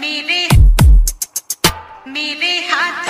मेरे मेरे हाथ